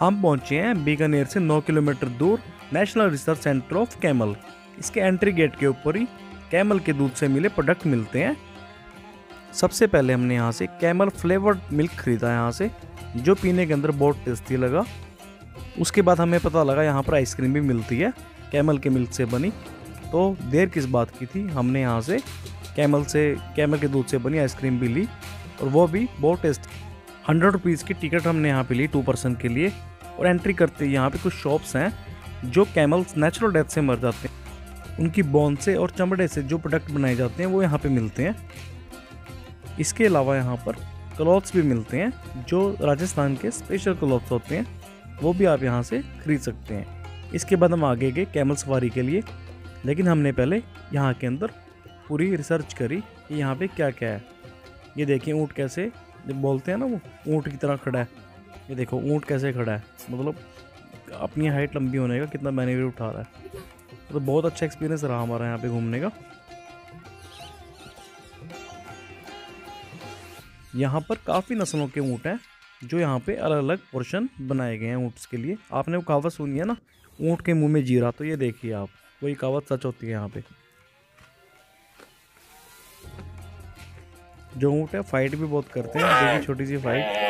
हम पहुँचे हैं बीकानेर से 9 किलोमीटर दूर national research centre of camel इसके एंट्री गेट के ऊपर ही कैमल के दूध से मिले प्रोडक्ट मिलते हैं। सबसे पहले हमने यहाँ से कैमल फ्लेवर्ड मिल्क खरीदा यहाँ से, जो पीने के अंदर बहुत टेस्टी लगा। उसके बाद हमें पता लगा यहाँ पर आइसक्रीम भी मिलती है कैमल के मिल्क से बनी। तो देर किस बात की थी? हमने यहाँ से कैमल से कैमल के दूध से बनी आइसक्रीम भी ली। और वो भी बहुत टेस्ट हंड्रेड रुपीज़ की टिकट हमने यहाँ पे ली टू पर्सन के लिए और एंट्री करते यहाँ पे कुछ शॉप्स हैं जो कैमल्स नेचुरल डेथ से मर जाते हैं। उनकी बोन से और चमड़े से जो प्रोडक्ट बनाए जाते हैं वो यहाँ पे मिलते हैं। इसके अलावा यहाँ पर क्लॉथ्स भी मिलते हैं जो राजस्थान के स्पेशल क्लॉथ्स होते हैं। वो भी आप यहाँ से खरीद सकते हैं। इसके बाद हम आगे गए कैमल सफारी के लिए। लेकिन हमने पहले यहाँ के अंदर पूरी रिसर्च करी कि यहाँ पे क्या क्या है। ये देखिए ऊँट कैसे जब बोलते हैं ना वो, ऊँट की तरह खड़ा है। ये देखो, ऊँट कैसे खड़ा है। मतलब अपनी हाइट लंबी होने का कितना बेनिफिट उठा रहा है। तो बहुत अच्छा एक्सपीरियंस रहा हमारा यहाँ पे घूमने का। यहाँ पर काफ़ी नस्लों के ऊँट हैं, जो यहाँ पे अलग अलग पोर्शन बनाए गए हैं ऊँट्स के लिए। आपने वो कहावत सुनी है ना, ऊँट के मुँह में जीरा तो ये देखिए आप, वही कहावत सच होती है यहाँ पे। जो ऊँट है फाइट भी बहुत करते हैं देखिए छोटी सी फाइट